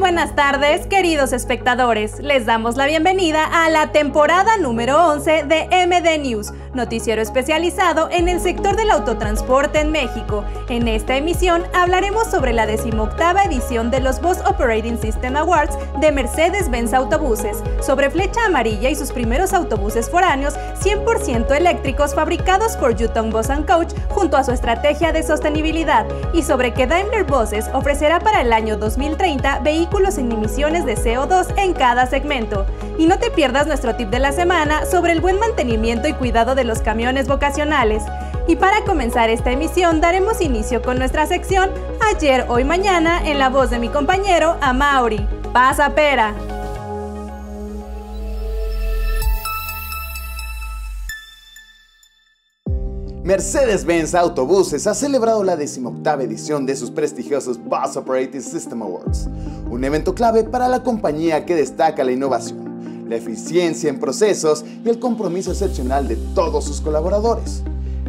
buenas tardes, queridos espectadores. Les damos la bienvenida a la temporada número 11 de MD News, noticiero especializado en el sector del autotransporte en México. En esta emisión hablaremos sobre la decimoctava edición de los Bus Operating System Awards de Mercedes-Benz Autobuses, sobre Flecha Amarilla y sus primeros autobuses foráneos 100% eléctricos fabricados por Yutong Bus Coach junto a su estrategia de sostenibilidad y sobre que Daimler Buses ofrecerá para el año 2030 vehículos sin emisiones de CO2 en cada segmento. Y no te pierdas nuestro tip de la semana sobre el buen mantenimiento y cuidado de los camiones vocacionales. Y para comenzar esta emisión daremos inicio con nuestra sección Ayer, Hoy, Mañana en la voz de mi compañero Amauri. ¡Pasa pera! Mercedes-Benz Autobuses ha celebrado la decimoctava edición de sus prestigiosos Bus Operating System Awards, un evento clave para la compañía que destaca la innovación, la eficiencia en procesos y el compromiso excepcional de todos sus colaboradores.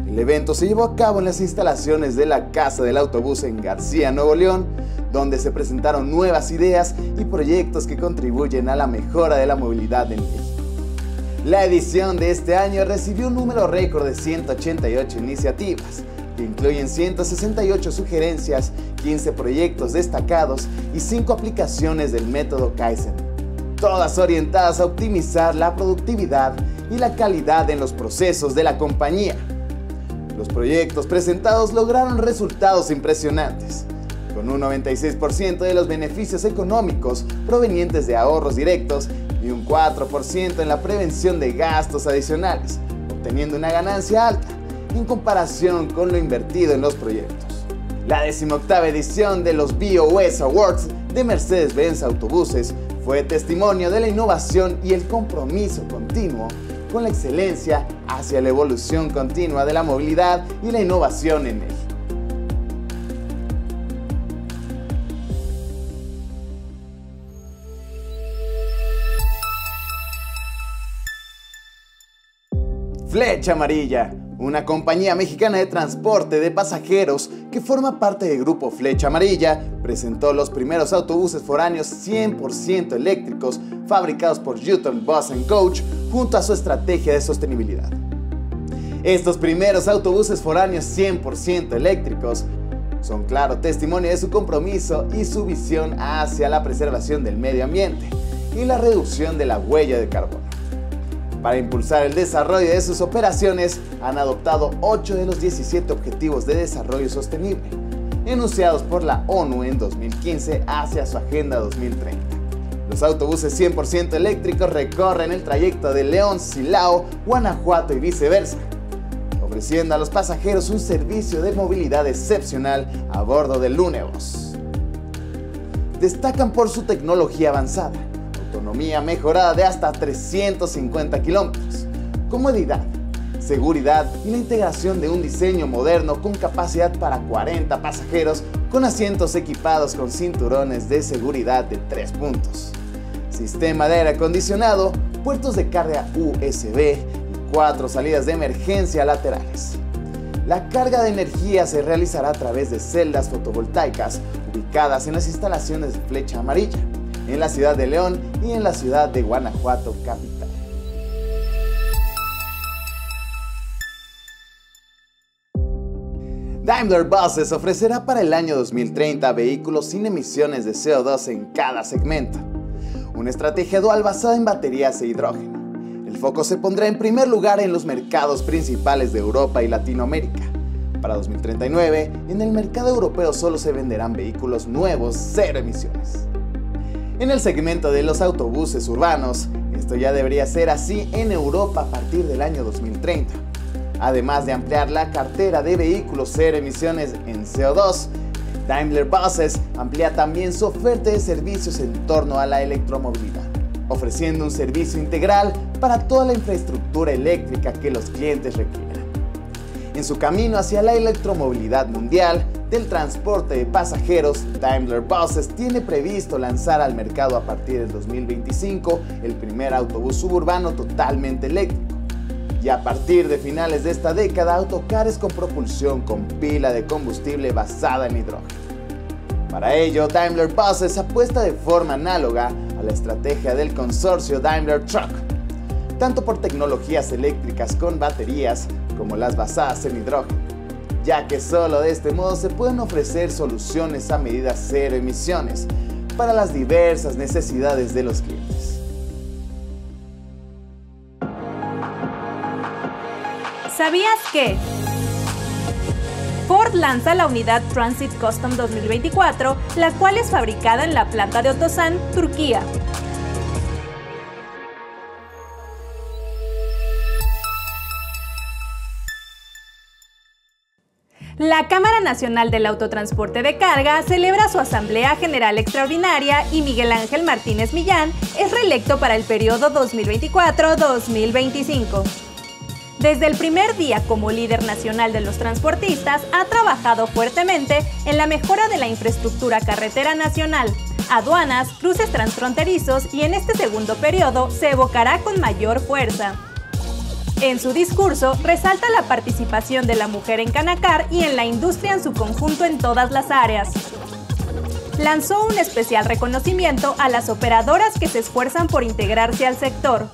El evento se llevó a cabo en las instalaciones de la Casa del Autobús en García, Nuevo León, donde se presentaron nuevas ideas y proyectos que contribuyen a la mejora de la movilidad en México. La edición de este año recibió un número récord de 188 iniciativas, que incluyen 168 sugerencias, 15 proyectos destacados y 5 aplicaciones del método Kaizen, todas orientadas a optimizar la productividad y la calidad en los procesos de la compañía. Los proyectos presentados lograron resultados impresionantes, con un 96% de los beneficios económicos provenientes de ahorros directos y un 4% en la prevención de gastos adicionales, obteniendo una ganancia alta en comparación con lo invertido en los proyectos. La decimoctava edición de los BOS Awards de Mercedes-Benz Autobuses fue testimonio de la innovación y el compromiso continuo con la excelencia hacia la evolución continua de la movilidad y la innovación en México. Flecha Amarilla, una compañía mexicana de transporte de pasajeros que forma parte del grupo Flecha Amarilla, presentó los primeros autobuses foráneos 100% eléctricos fabricados por Newton Bus Coach junto a su estrategia de sostenibilidad. Estos primeros autobuses foráneos 100% eléctricos son claro testimonio de su compromiso y su visión hacia la preservación del medio ambiente y la reducción de la huella de carbono. Para impulsar el desarrollo de sus operaciones, han adoptado 8 de los 17 Objetivos de Desarrollo Sostenible, enunciados por la ONU en 2015 hacia su Agenda 2030. Los autobuses 100% eléctricos recorren el trayecto de León, Silao, Guanajuato y viceversa, ofreciendo a los pasajeros un servicio de movilidad excepcional a bordo del Lunebus. Destacan por su tecnología avanzada, autonomía mejorada de hasta 350 kilómetros, comodidad, seguridad y la integración de un diseño moderno con capacidad para 40 pasajeros con asientos equipados con cinturones de seguridad de 3 puntos, sistema de aire acondicionado, puertos de carga USB y 4 salidas de emergencia laterales. La carga de energía se realizará a través de celdas fotovoltaicas ubicadas en las instalaciones de Flecha Amarilla en la ciudad de León y en la ciudad de Guanajuato capital. Daimler Buses ofrecerá para el año 2030 vehículos sin emisiones de CO2 en cada segmento. Una estrategia dual basada en baterías e hidrógeno. El foco se pondrá en primer lugar en los mercados principales de Europa y Latinoamérica. Para 2039, en el mercado europeo solo se venderán vehículos nuevos cero emisiones. En el segmento de los autobuses urbanos, esto ya debería ser así en Europa a partir del año 2030. Además de ampliar la cartera de vehículos cero emisiones en CO2, Daimler Buses amplía también su oferta de servicios en torno a la electromovilidad, ofreciendo un servicio integral para toda la infraestructura eléctrica que los clientes requieran. En su camino hacia la electromovilidad mundial, del transporte de pasajeros, Daimler Buses tiene previsto lanzar al mercado a partir del 2025 el primer autobús suburbano totalmente eléctrico. Y a partir de finales de esta década, autocares con propulsión con pila de combustible basada en hidrógeno. Para ello, Daimler Buses apuesta de forma análoga a la estrategia del consorcio Daimler Truck, tanto por tecnologías eléctricas con baterías como las basadas en hidrógeno, ya que solo de este modo se pueden ofrecer soluciones a medida cero emisiones para las diversas necesidades de los clientes. ¿Sabías que? Ford lanza la unidad Transit Custom 2024, la cual es fabricada en la planta de Otosan, Turquía. La Cámara Nacional del Autotransporte de Carga celebra su Asamblea General Extraordinaria y Miguel Ángel Martínez Millán es reelecto para el periodo 2024-2025. Desde el primer día como líder nacional de los transportistas, ha trabajado fuertemente en la mejora de la infraestructura carretera nacional, aduanas, cruces transfronterizos y en este segundo periodo se evocará con mayor fuerza. En su discurso, resalta la participación de la mujer en Canacar y en la industria en su conjunto en todas las áreas. Lanzó un especial reconocimiento a las operadoras que se esfuerzan por integrarse al sector.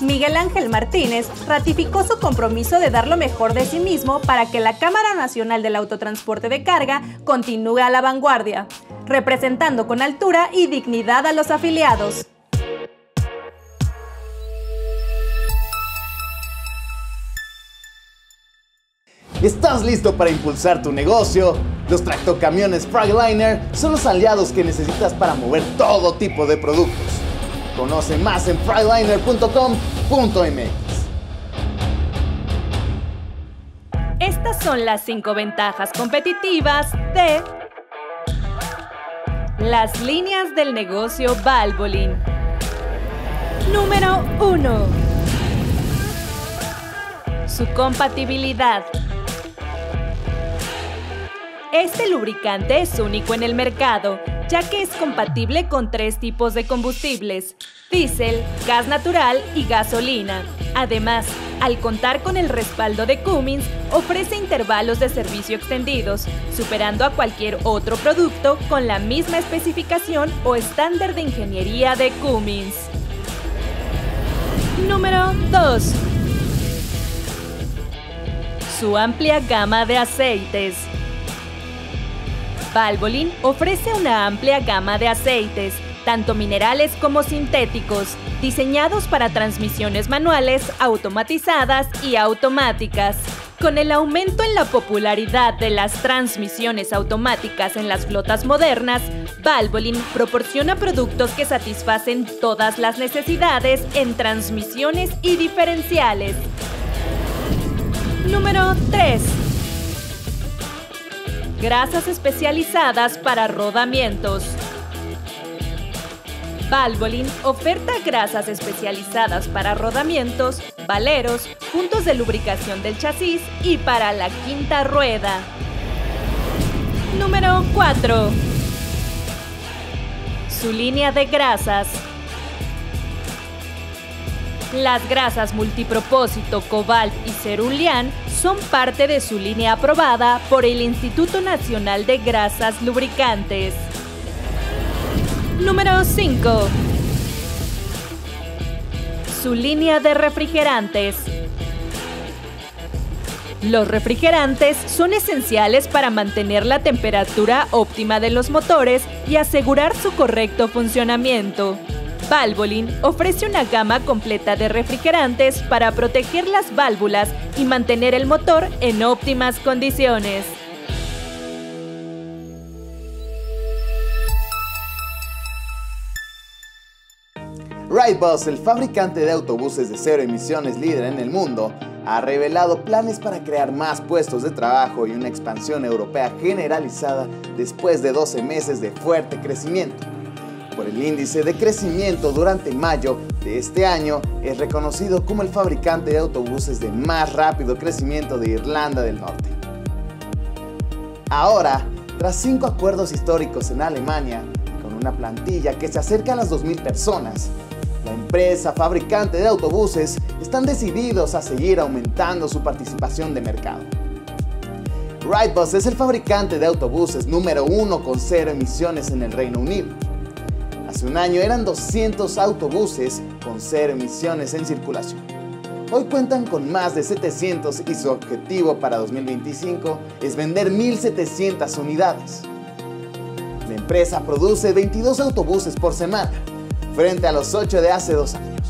Miguel Ángel Martínez ratificó su compromiso de dar lo mejor de sí mismo para que la Cámara Nacional del Autotransporte de Carga continúe a la vanguardia, representando con altura y dignidad a los afiliados. ¿Estás listo para impulsar tu negocio? Los tractocamiones Freightliner son los aliados que necesitas para mover todo tipo de productos. Conoce más en freightliner.com.mx. Estas son las 5 ventajas competitivas de las líneas del negocio Valvoline. Número 1. Su compatibilidad. Este lubricante es único en el mercado, ya que es compatible con tres tipos de combustibles, diésel, gas natural y gasolina. Además, al contar con el respaldo de Cummins, ofrece intervalos de servicio extendidos, superando a cualquier otro producto con la misma especificación o estándar de ingeniería de Cummins. Número 2. Su amplia gama de aceites. Valvoline ofrece una amplia gama de aceites, tanto minerales como sintéticos, diseñados para transmisiones manuales, automatizadas y automáticas. Con el aumento en la popularidad de las transmisiones automáticas en las flotas modernas, Valvoline proporciona productos que satisfacen todas las necesidades en transmisiones y diferenciales. Número 3 grasas especializadas para rodamientos. Valvoline oferta grasas especializadas para rodamientos, valeros, puntos de lubricación del chasis y para la quinta rueda. Número 4. Su línea de grasas. Las grasas multipropósito Cobalt y Cerulean son parte de su línea aprobada por el Instituto Nacional de Grasas Lubricantes. Número 5. Su línea de refrigerantes. Los refrigerantes son esenciales para mantener la temperatura óptima de los motores y asegurar su correcto funcionamiento. Valvoline ofrece una gama completa de refrigerantes para proteger las válvulas y mantener el motor en óptimas condiciones. Wrightbus, el fabricante de autobuses de cero emisiones líder en el mundo, ha revelado planes para crear más puestos de trabajo y una expansión europea generalizada después de 12 meses de fuerte crecimiento por el índice de crecimiento durante mayo de este año, es reconocido como el fabricante de autobuses de más rápido crecimiento de Irlanda del Norte. Ahora, tras cinco acuerdos históricos en Alemania, con una plantilla que se acerca a las 2.000 personas, la empresa fabricante de autobuses están decididos a seguir aumentando su participación de mercado. Wrightbus es el fabricante de autobuses número uno con cero emisiones en el Reino Unido. Hace un año eran 200 autobuses con cero emisiones en circulación. Hoy cuentan con más de 700 y su objetivo para 2025 es vender 1.700 unidades. La empresa produce 22 autobuses por semana, frente a los 8 de hace dos años,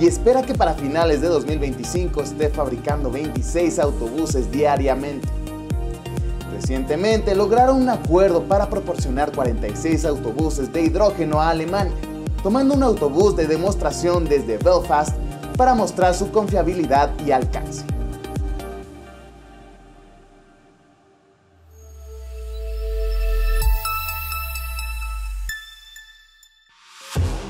y espera que para finales de 2025 esté fabricando 26 autobuses diariamente. Recientemente lograron un acuerdo para proporcionar 46 autobuses de hidrógeno a Alemania, tomando un autobús de demostración desde Belfast para mostrar su confiabilidad y alcance.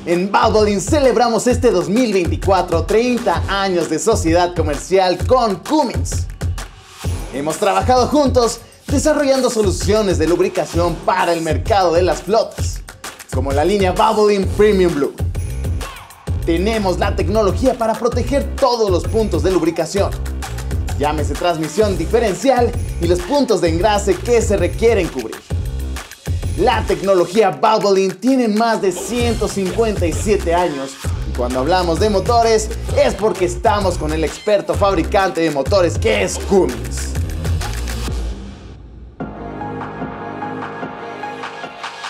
En Valvoline celebramos este 2024 30 años de sociedad comercial con Cummins. Hemos trabajado juntos desarrollando soluciones de lubricación para el mercado de las flotas, como la línea Valvoline Premium Blue. Tenemos la tecnología para proteger todos los puntos de lubricación. Llámese transmisión diferencial y los puntos de engrase que se requieren cubrir. La tecnología Valvoline tiene más de 157 años y cuando hablamos de motores es porque estamos con el experto fabricante de motores que es Cummins.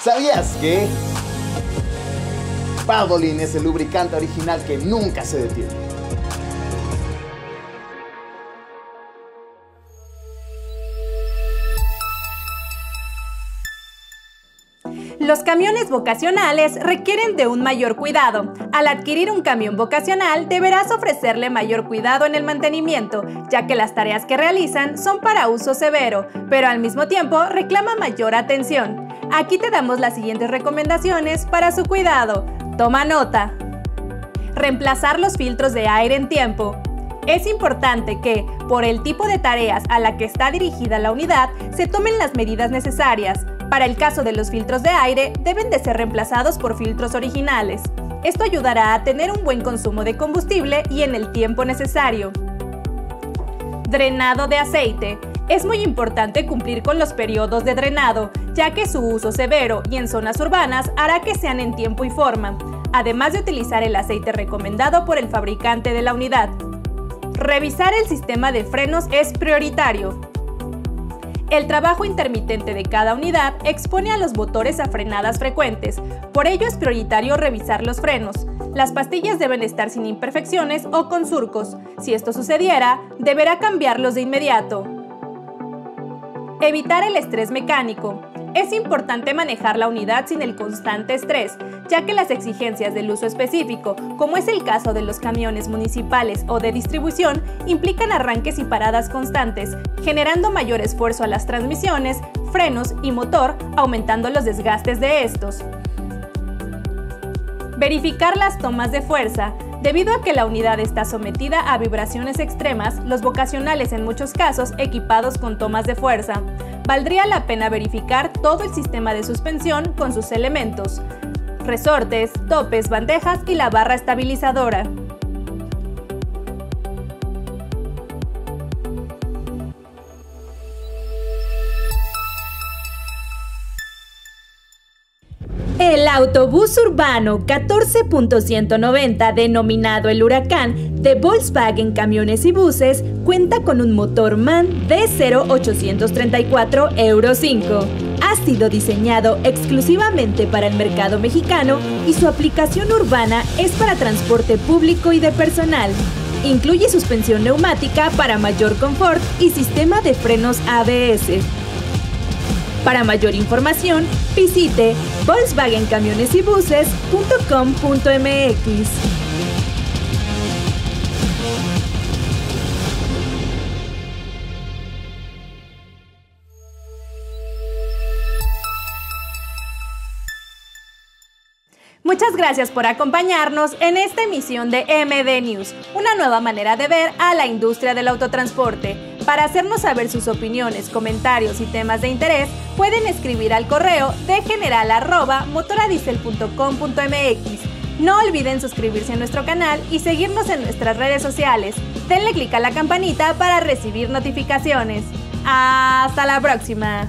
¿Sabías que Valvoline es el lubricante original que nunca se detiene? Los camiones vocacionales requieren de un mayor cuidado. Al adquirir un camión vocacional deberás ofrecerle mayor cuidado en el mantenimiento, ya que las tareas que realizan son para uso severo, pero al mismo tiempo reclama mayor atención. Aquí te damos las siguientes recomendaciones para su cuidado. Toma nota. Reemplazar los filtros de aire en tiempo. Es importante que, por el tipo de tareas a la que está dirigida la unidad, se tomen las medidas necesarias. Para el caso de los filtros de aire, deben de ser reemplazados por filtros originales. Esto ayudará a tener un buen consumo de combustible y en el tiempo necesario. Drenado de aceite. Es muy importante cumplir con los periodos de drenado, ya que su uso severo y en zonas urbanas hará que sean en tiempo y forma, además de utilizar el aceite recomendado por el fabricante de la unidad. Revisar el sistema de frenos es prioritario. El trabajo intermitente de cada unidad expone a los motores a frenadas frecuentes, por ello es prioritario revisar los frenos. Las pastillas deben estar sin imperfecciones o con surcos. Si esto sucediera, deberá cambiarlos de inmediato. Evitar el estrés mecánico. Es importante manejar la unidad sin el constante estrés, ya que las exigencias del uso específico, como es el caso de los camiones municipales o de distribución, implican arranques y paradas constantes, generando mayor esfuerzo a las transmisiones, frenos y motor, aumentando los desgastes de estos. Verificar las tomas de fuerza. Debido a que la unidad está sometida a vibraciones extremas, los vocacionales en muchos casos equipados con tomas de fuerza, valdría la pena verificar todo el sistema de suspensión con sus elementos, resortes, topes, bandejas y la barra estabilizadora. El autobús urbano 14.190, denominado el Huracán, de Volkswagen Camiones y Buses, cuenta con un motor MAN D0834 Euro 5. Ha sido diseñado exclusivamente para el mercado mexicano y su aplicación urbana es para transporte público y de personal. Incluye suspensión neumática para mayor confort y sistema de frenos ABS. Para mayor información, visite volkswagencamionesybuses.com.mx. Muchas gracias por acompañarnos en esta emisión de MD News, una nueva manera de ver a la industria del autotransporte. Para hacernos saber sus opiniones, comentarios y temas de interés, pueden escribir al correo de general@motoradiesel.com.mx. No olviden suscribirse a nuestro canal y seguirnos en nuestras redes sociales. Denle clic a la campanita para recibir notificaciones. Hasta la próxima.